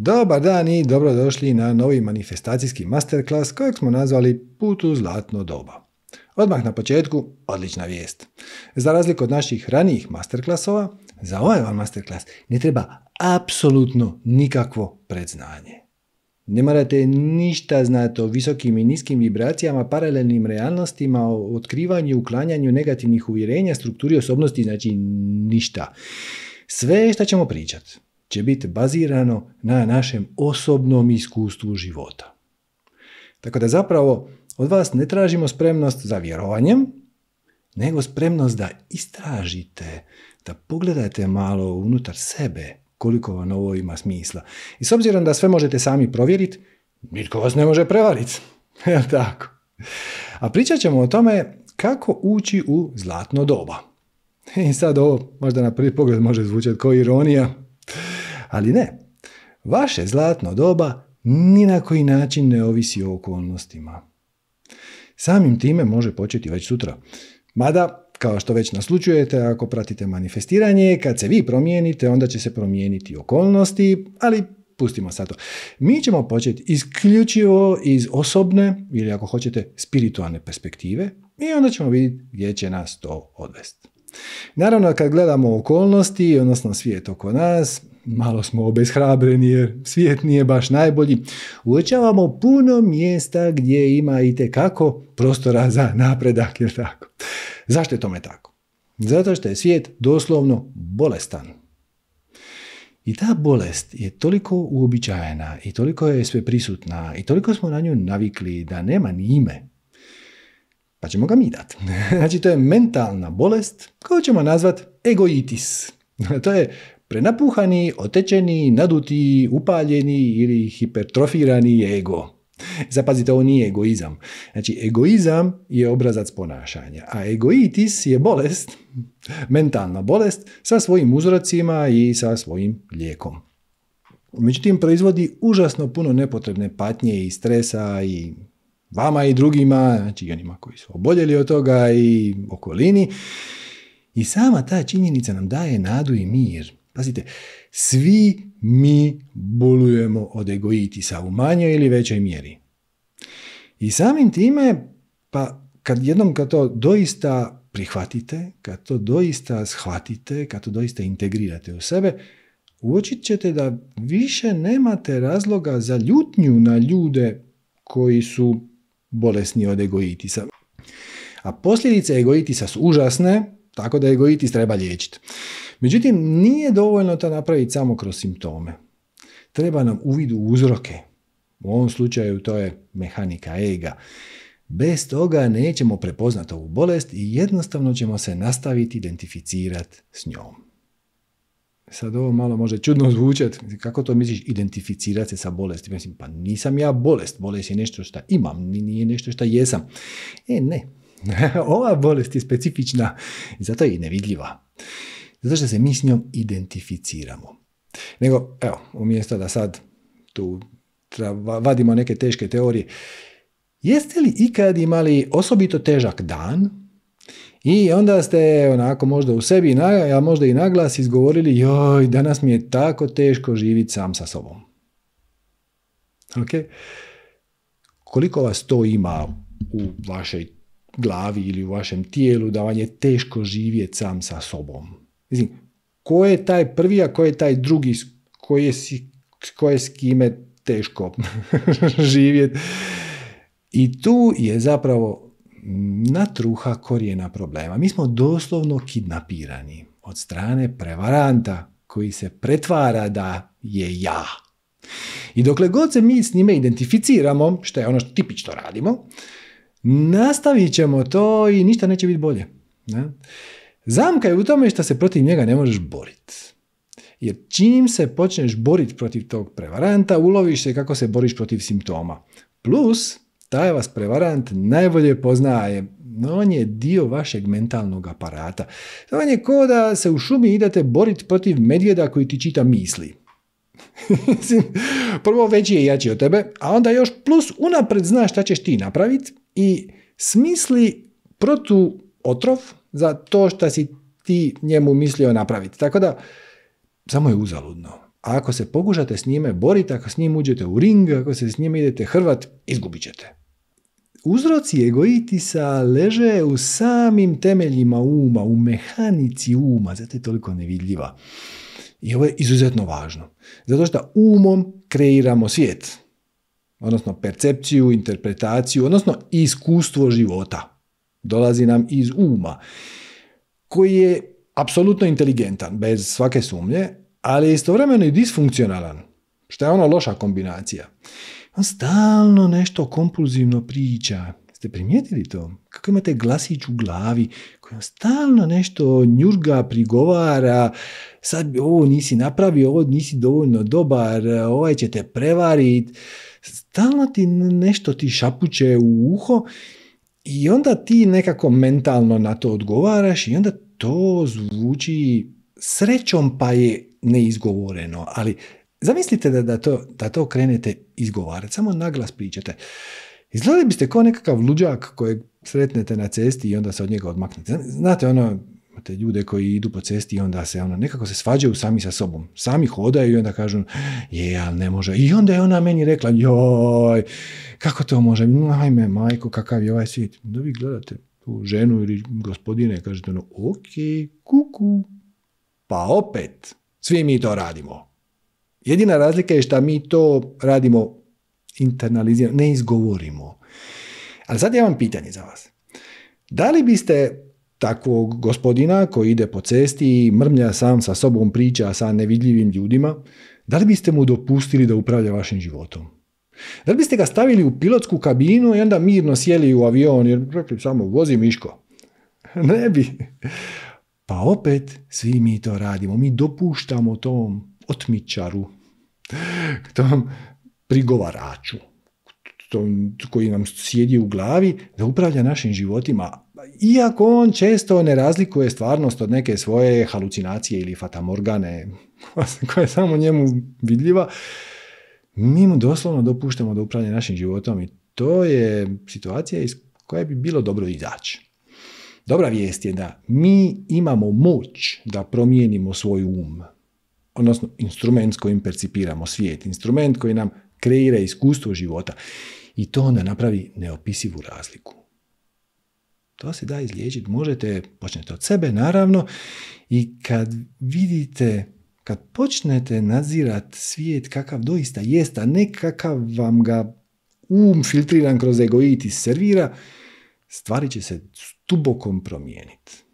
Dobar dan i dobrodošli na novi manifestacijski masterclass kojeg smo nazvali Put u zlatno doba. Odmah na početku, odlična vijest. Za razliku od naših ranijih masterclassova, za ovaj vam masterclass ne treba apsolutno nikakvo predznanje. Ne morate ništa znati o visokim i niskim vibracijama, paralelnim realnostima, o otkrivanju i uklanjanju negativnih uvjerenja, strukturi osobnosti, znači ništa. Sve što ćemo pričati će biti bazirano na našem osobnom iskustvu života. Tako da zapravo od vas ne tražimo spremnost za vjerovanjem, nego spremnost da istražite, da pogledate malo unutar sebe koliko vam ovo ima smisla. I s obzirom da sve možete sami provjeriti, nitko vas ne može prevariti. Jel tako? A pričat ćemo o tome kako ući u zlatno doba. I sad ovo možda na prvi pogled može zvučati kao ironija, ali ne. Vaše zlatno doba ni na koji način ne ovisi o okolnostima. Samim time može početi već sutra. Mada, kao što već naslučujete, ako pratite manifestiranje, kad se vi promijenite, onda će se promijeniti okolnosti, ali pustimo sad to. Mi ćemo početi isključivo iz osobne ili ako hoćete spiritualne perspektive i onda ćemo vidjeti gdje će nas to odvesti. Naravno, kad gledamo okolnosti, odnosno svijet oko nas, malo smo obeshrabreni jer svijet nije baš najbolji, uočavamo puno mjesta gdje ima i kako prostora za napredak, jer tako. Zašto je tome tako? Zato što je svijet doslovno bolestan. I ta bolest je toliko uobičajena i toliko je sve prisutna i toliko smo na nju navikli da nema ni ime. Pa ćemo ga mi dati. Znači to je mentalna bolest koju ćemo nazvati egoitis. To je prenapuhani, otečeni, naduti, upaljeni ili hipertrofirani ego. Zapazite, ovo nije egoizam. Znači, egoizam je obrazac ponašanja, a egoitis je bolest, mentalna bolest, sa svojim uzrocima i sa svojim lijekom. Međutim, proizvodi užasno puno nepotrebne patnje i stresa i vama i drugima, znači i onima koji su oboljeli od toga i okolini. I sama ta činjenica nam daje nadu i mir. Pazite, svi mi bolujemo od egoitisa u manjoj ili većoj mjeri. I samim time, pa kad jednom kad to doista prihvatite, kad to doista shvatite, kad to doista integrirate u sebe, uočit ćete da više nemate razloga za ljutnju na ljude koji su bolesni od egoitisa. A posljedice egoitisa su užasne, tako da egoitis treba liječiti. Međutim, nije dovoljno to napraviti samo kroz simptome. Treba nam uvid u uzroke. U ovom slučaju to je mehanika ega. Bez toga nećemo prepoznati ovu bolest i jednostavno ćemo se nastaviti identificirati s njom. Sad ovo malo može čudno zvučati. Kako to misliš identificirati se sa bolesti? Mislim, pa nisam ja bolest. Bolest je nešto što imam, nije nešto što jesam. E, ne. Ova bolest je specifična i zato je i nevidljiva. Zato što se mi s njom identificiramo. Nego, evo, umjesto da sad tu vadimo neke teške teorije, jeste li ikad imali osobito težak dan i onda ste onako možda u sebi, a možda i naglas izgovorili joj, danas mi je tako teško živjeti sam sa sobom. Ok? Koliko vas to ima u vašoj glavi ili u vašem tijelu da vam je teško živjeti sam sa sobom? Mislim, ko je taj prvi, a ko je taj drugi, ko je, ko je s kime teško živjeti. I tu je zapravo natruha korijena problema. Mi smo doslovno kidnapirani od strane prevaranta koji se pretvara da je ja. I dokle god se mi s njime identificiramo, što je ono što tipično radimo, nastavit ćemo to i ništa neće biti bolje. Ne? Zamka je u tome što se protiv njega ne možeš boriti. Jer čim se počneš boriti protiv tog prevaranta, uloviš se kako se boriš protiv simptoma. Plus, taj vas prevarant najbolje poznaje, on je dio vašeg mentalnog aparata. On je ko da se u šumi idete boriti protiv medvjeda koji ti čita misli. Prvo veći je jači od tebe, a onda još plus unapred zna šta ćeš ti napraviti i smisli protu otrov za to što si ti njemu mislio napraviti. Tako da, samo je uzaludno. Ako se pokušate s njime boriti, ako s njim uđete u ring, ako se s njime idete hrvat, izgubit ćete. Uzroci egoitisa leže u samim temeljima uma, u mehanici uma, zato je toliko nevidljiva. I ovo je izuzetno važno. Zato što umom kreiramo svijet. Odnosno percepciju, interpretaciju, odnosno iskustvo života. Dolazi nam iz uma. Koji je apsolutno inteligentan, bez svake sumnje, ali je istovremeno i disfunkcionalan. Što je ona loša kombinacija. On stalno nešto kompulzivno priča. Ste primijetili to? Kako imate glasić u glavi koji stalno nešto njurga, prigovara, sad ovo nisi napravio, ovo nisi dovoljno dobar, ovaj će te prevariti. Stalno ti nešto ti šapuće u uho i onda ti nekako mentalno na to odgovaraš i onda to zvuči srećom pa je neizgovoreno, ali zamislite da, da, to, da to krenete izgovarati, samo naglas pričate. Izgledali biste kao nekakav luđak kojeg sretnete na cesti i onda se od njega odmaknete. Znate ono, imate ljude koji idu po cesti i onda se ono, nekako se svađaju sami sa sobom. Sami hodaju i onda kažu, je, ali ne može. I onda je ona meni rekla, joj, kako to može? Ajme, majko, kakav je ovaj svijet. Da vi gledate tu ženu ili gospodine, kažete ono, ok, kuku. Pa opet, svi mi to radimo. Jedina razlika je što mi to radimo internaliziramo, ne izgovorimo. Ali sad ja imam pitanje za vas. Da li biste takvog gospodina koji ide po cesti i mrmlja sam sa sobom priča sa nevidljivim ljudima, da li biste mu dopustili da upravlja vašim životom? Da li biste ga stavili u pilotsku kabinu i onda mirno sjeli u avion jer rekli samo vozi Miško? Ne bi. Pa opet svi mi to radimo. Mi dopuštamo tom otmičaru, tom prigovaraču, koji nam sjedi u glavi, da upravlja našim životima. Iako on često ne razlikuje stvarnost od neke svoje halucinacije ili fatamorgane koja je samo njemu vidljiva, mi mu doslovno dopuštamo da upravlja našim životom i to je situacija iz koje bi bilo dobro izaći. Dobra vijest je da mi imamo moć da promijenimo svoj um, odnosno instrument s kojim percipiramo svijet, instrument koji nam kreira iskustvo života i to onda napravi neopisivu razliku. To se da izliječiti. Možete, počnete od sebe naravno i kad vidite, kad počnete nadzirati svijet kakav doista jest, a ne kakav vam ga um filtriran kroz egoitis servira, stvari će se stubokom promijeniti.